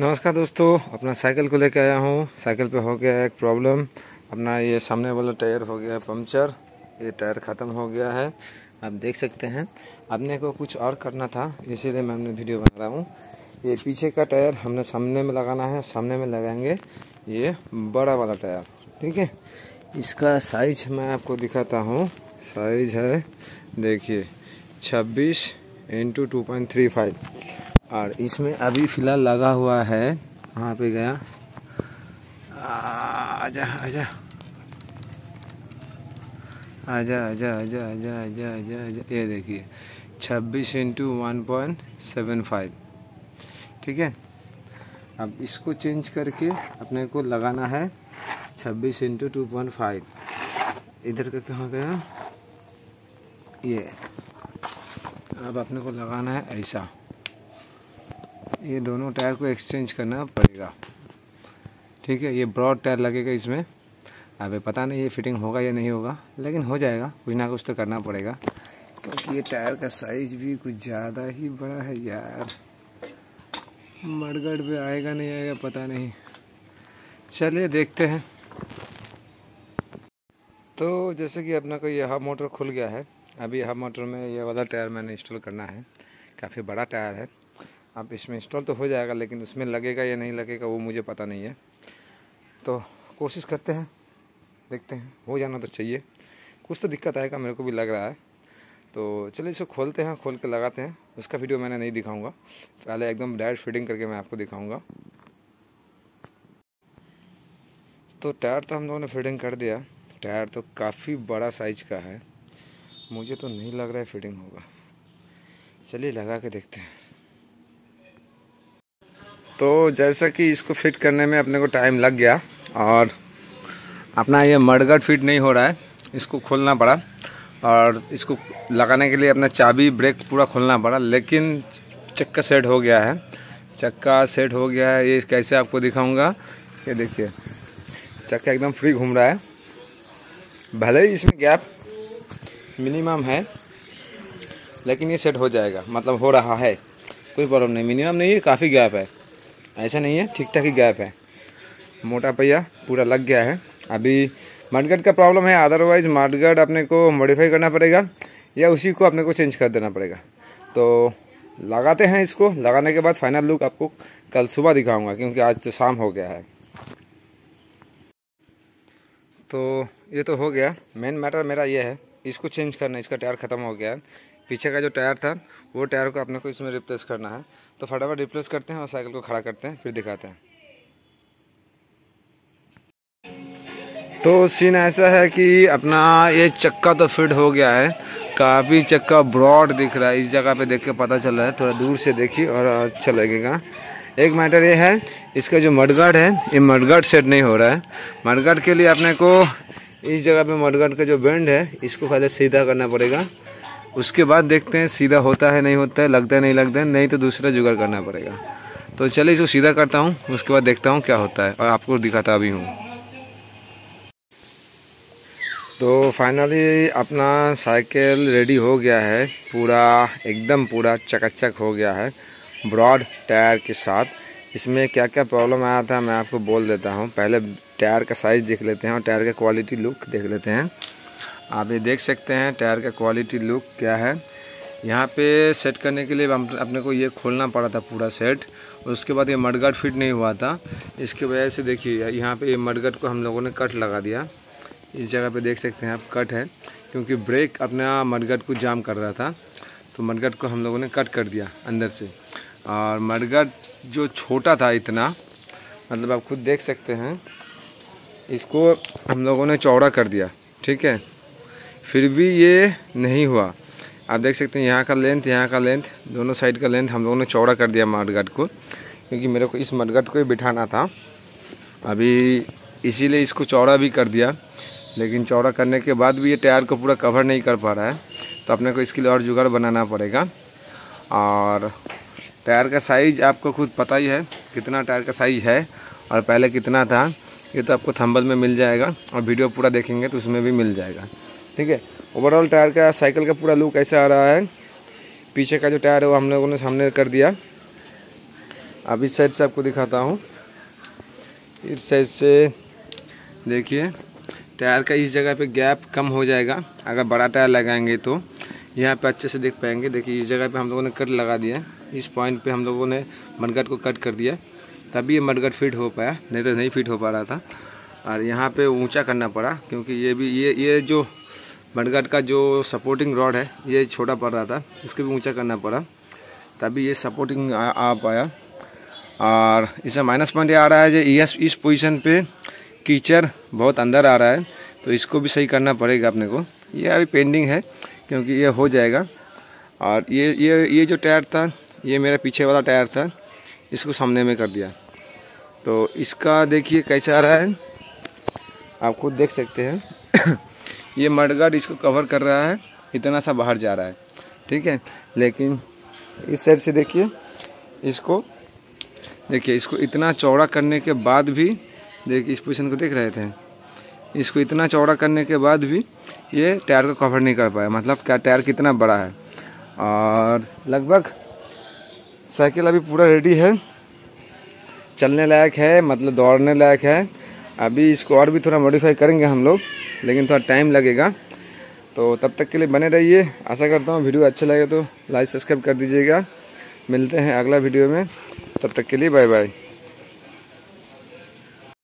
नमस्कार दोस्तों, अपना साइकिल को लेकर आया हूँ। साइकिल पे हो गया एक प्रॉब्लम। अपना ये सामने वाला टायर हो गया पंक्चर ये टायर ख़त्म हो गया है। आप देख सकते हैं। अपने को कुछ और करना था, इसीलिए मैं अपने वीडियो बना रहा हूँ। ये पीछे का टायर हमने सामने में लगाना है। सामने में लगाएँगे ये बड़ा वाला टायर। ठीक है? इसका साइज़ मैं आपको दिखाता हूँ। साइज़ है, देखिए, छब्बीस into two point three five और इसमें अभी फ़िलहाल लगा हुआ है। वहाँ पे गया। आजा आजा। आजा आजा आजा आजा आजा आजा आजा। ये देखिए, छब्बीस into one point seven five ठीक है? अब इसको चेंज करके अपने को लगाना है। छब्बीस इंटू टू पॉइंट फाइव इधर का कहाँ गया? ये। अब अपने को लगाना है ऐसा। ये दोनों टायर को एक्सचेंज करना पड़ेगा। ठीक है, ये ब्रॉड टायर लगेगा इसमें। अभी पता नहीं ये फिटिंग होगा या नहीं होगा, लेकिन हो जाएगा, कुछ ना कुछ तो करना पड़ेगा। क्योंकि ये टायर का साइज़ भी कुछ ज़्यादा ही बड़ा है यार। मड़गड़ पे आएगा नहीं आएगा पता नहीं। चलिए देखते हैं। तो जैसे कि अपना को ये हब मोटर खुल गया है, अभी हब मोटर में ये वाला टायर मैंने इंस्टॉल करना है। काफ़ी बड़ा टायर है। अब इसमें इंस्टॉल तो हो जाएगा, लेकिन उसमें लगेगा या नहीं लगेगा वो मुझे पता नहीं है। तो कोशिश करते हैं, देखते हैं, हो जाना तो चाहिए। कुछ तो दिक्कत आएगा, मेरे को भी लग रहा है। तो चलिए इसको खोलते हैं, खोल के लगाते हैं। उसका वीडियो मैंने नहीं दिखाऊँगा। पहले एकदम डायरेक्ट फिटिंग करके मैं आपको दिखाऊँगा। तो टायर तो हम लोगों ने फिटिंग कर दिया। टायर तो काफ़ी बड़ा साइज़ का है। मुझे तो नहीं लग रहा है फिटिंग होगा। चलिए लगा के देखते हैं। तो जैसा कि इसको फिट करने में अपने को टाइम लग गया और अपना ये मडगट फिट नहीं हो रहा है, इसको खोलना पड़ा और इसको लगाने के लिए अपना चाबी ब्रेक पूरा खोलना पड़ा, लेकिन चक्का सेट हो गया है। चक्का सेट हो गया है, ये कैसे आपको दिखाऊँगा? ये देखिए, चक्का एकदम फ्री घूम रहा है। भले ही इसमें गैप मिनिमम है, लेकिन ये सेट हो जाएगा मतलब हो रहा है, कोई प्रॉब्लम नहीं। मिनिमम नहीं है काफ़ी गैप है। ऐसा नहीं है ठीक ठाक ही गैप है। मोटा पहिया पूरा लग गया है। अभी मडगट का प्रॉब्लम है अदरवाइज़ मडगट अपने को मॉडिफाई करना पड़ेगा, या उसी को अपने को चेंज कर देना पड़ेगा। तो लगाते हैं इसको, लगाने के बाद फाइनल लुक आपको कल सुबह दिखाऊँगा, क्योंकि आज तो शाम हो गया है। तो ये तो हो गया। मेन मैटर मेरा ये है, इसको चेंज करना, इसका टायर ख़त्म हो गया। है पीछे का जो टायर था वो टायर को अपने को इसमें रिप्लेस करना है। तो फटाफट रिप्लेस करते हैं और साइकिल को खड़ा करते हैं, फिर दिखाते हैं। तो सीन ऐसा है कि अपना ये चक्का तो फिट हो गया है। काफ़ी चक्का ब्रॉड दिख रहा है। इस जगह पे देख के पता चल रहा है। थोड़ा दूर से देखिए और अच्छा लगेगा। एक मैटर ये है, इसका जो मडगाट है, ये मडगाट सेट नहीं हो रहा है। मडगाट के लिए अपने को इस जगह पे मडगाट का जो बेंड है, इसको पहले सीधा करना पड़ेगा। उसके बाद देखते हैं सीधा होता है, नहीं होता है, लगता है, नहीं लगता है, नहीं तो दूसरा जुगाड़ करना पड़ेगा। तो चलिए इसको सीधा करता हूँ, उसके बाद देखता हूँ क्या होता है, और आपको दिखाता भी हूँ। तो फाइनली अपना साइकिल रेडी हो गया है, पूरा, एकदम पूरा चकाचक हो गया है ब्रॉड टायर के साथ। इसमें क्या क्या प्रॉब्लम आया था, मैं आपको बोल देता हूँ। पहले टायर का साइज़ देख लेते हैं और टायर का क्वालिटी लुक देख लेते हैं। आप ये देख सकते हैं टायर का क्वालिटी लुक क्या है। यहाँ पे सेट करने के लिए अपने को ये खोलना पड़ा था पूरा सेट उसके बाद ये मडगट फिट नहीं हुआ था। इसकी वजह से देखिए, यहाँ पे ये मडगट को हम लोगों ने कट लगा दिया। इस जगह पे देख सकते हैं आप कट है, क्योंकि ब्रेक अपना मडगट को जाम कर रहा था। तो मडगट को हम लोगों ने कट कर दिया अंदर से। और मडगट जो छोटा था इतना मतलब आप खुद देख सकते हैं, इसको हम लोगों ने चौड़ा कर दिया, ठीक है। फिर भी ये नहीं हुआ। आप देख सकते हैं यहाँ का लेंथ यहाँ का लेंथ दोनों साइड का लेंथ हम लोगों ने चौड़ा कर दिया मडगट को, क्योंकि मेरे को इस मडगट को ही बिठाना था। अभी इसीलिए इसको चौड़ा भी कर दिया, लेकिन चौड़ा करने के बाद भी ये टायर को पूरा कवर नहीं कर पा रहा है तो अपने को इसके लिए और जुगाड़ बनाना पड़ेगा। और टायर का साइज़ आपको खुद पता ही है, कितना टायर का साइज़ है और पहले कितना था, ये तो आपको थंबल में मिल जाएगा और वीडियो पूरा देखेंगे तो उसमें भी मिल जाएगा। ठीक है? ओवरऑल टायर का साइकिल का पूरा लुक ऐसा आ रहा है। पीछे का जो टायर है वो हम लोगों ने सामने कर दिया। अब इस साइड से आपको दिखाता हूँ। इस साइड से देखिए टायर का इस जगह पे गैप कम हो जाएगा। अगर बड़ा टायर लगाएँगे तो। यहाँ पे अच्छे से देख पाएँगे। देखिए, इस जगह पे हम लोगों ने कट लगा दिया। इस पॉइंट पे हम लोगों ने मडगट को कट कर दिया। तभी ये मडगट फिट हो पाया। नहीं तो नहीं फिट हो पा रहा था। और यहाँ पे ऊँचा करना पड़ा, क्योंकि ये भी, ये ये जो मडगट का जो सपोर्टिंग रॉड है ये छोटा पड़ रहा था इसको भी ऊँचा करना पड़ा। तभी ये सपोर्टिंग आ, आ पाया। और इसमें माइनस पॉइंट ये आ रहा है जो इस इस पोजीशन पे कीचड़ बहुत अंदर आ रहा है तो इसको भी सही करना पड़ेगा अपने को। ये अभी पेंडिंग है क्योंकि ये हो जाएगा। और ये ये ये जो टायर था ये मेरा पीछे वाला टायर था इसको सामने में कर दिया। तो इसका देखिए कैसा आ रहा है। आप खुद देख सकते हैं। ये मडगार्ड इसको कवर कर रहा है, इतना सा बाहर जा रहा है, ठीक है? लेकिन इस साइड से देखिए, इसको देखिए, इसको इतना चौड़ा करने के बाद भी, देखिए, इस पोजिशन को देख रहे थे। इसको इतना चौड़ा करने के बाद भी ये टायर को कवर नहीं कर पाया मतलब क्या टायर कितना बड़ा है। और लगभग साइकिल अभी पूरा रेडी है, चलने लायक है मतलब दौड़ने लायक है। अभी इसको और भी थोड़ा मॉडिफाई करेंगे हम लोग। लेकिन थोड़ा टाइम लगेगा। तो तब तक के लिए बने रहिए। आशा करता हूँ वीडियो अच्छा लगे तो लाइक सब्सक्राइब कर दीजिएगा। मिलते हैं अगला वीडियो में। तब तक के लिए बाय बाय